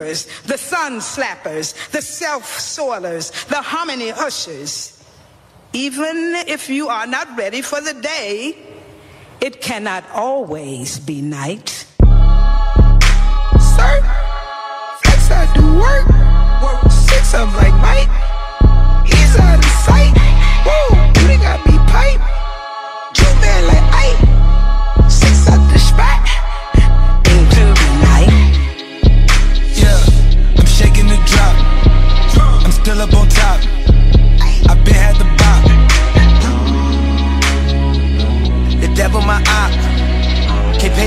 the sun slappers, the self soilers, the hominy ushers. Even if you are not ready for the day, it cannot always be night. Sir,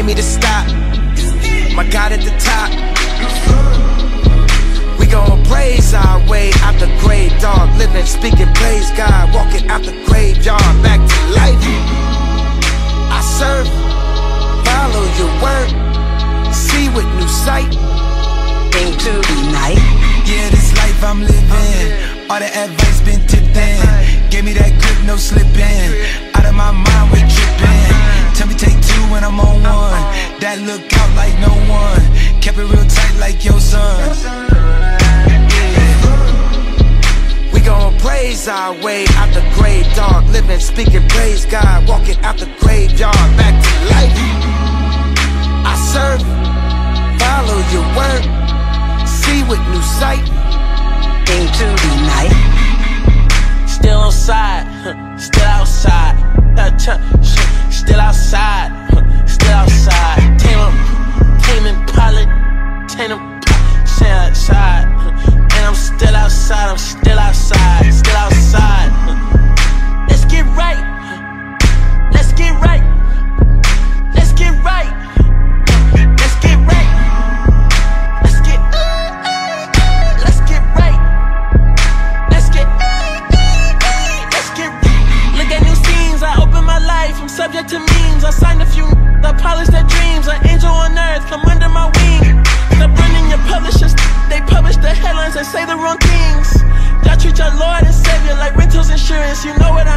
me to stop. My God at the top. We gon' praise our way out the grave, dog. Living, speaking, praise God. Walking out the graveyard, back to life. I serve, follow your word, see with new sight. Into the night. Yeah, this life I'm living. All the advice been tipped in. Gave me that grip, no slipping. That look out like no one. Kept it real tight like your son. Yeah. We gon' praise our way out the grave, dog. Living, speaking, praise God. Walking out the graveyard, back to life. I serve, follow your word, see with new sight. Into the night. Still on side, still outside. You know what I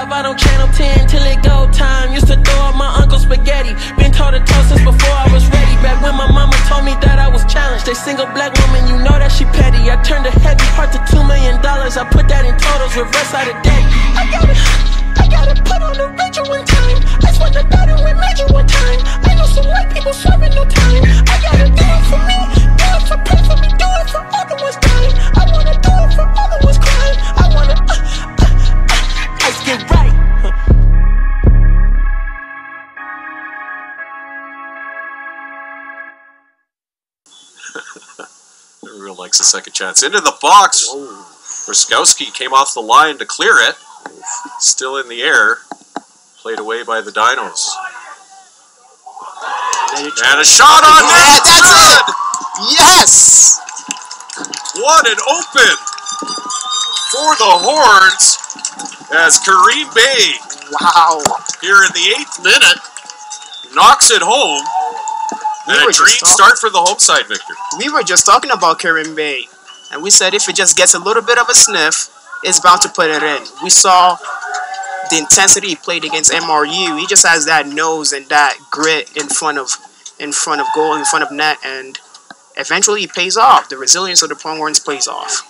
5, I don't channel 10 till it go time. Used to throw up my uncle's spaghetti. Been toe to toe since before I was ready. Back when my mama told me that I was challenged. A single black woman, you know that she petty. I turned a heavy heart to two million dollars. I put that in totals, reverse out of debt. I gotta, I gotta put on the ranger one time. I swear to God, we major let's get right. Huh. Everyone likes a second chance. Into the box. Oh. Ruskowski came off the line to clear it. Still in the air. Played away by the Dinos. And a shot on net. Yeah, that's it. Yes! What an open for the Horns as Karim Bey Wow. here in the eighth minute knocks it home. We And a dream start for the home side, Victor. We were just talking about Karim Bey, and we said if it just gets a little bit of a sniff, it's bound to put it in. We saw the intensity he played against MRU. He just has that nose and that grit in front of in front of goal, in front of net, and eventually it pays off. The resilience of the Pronghorns plays off.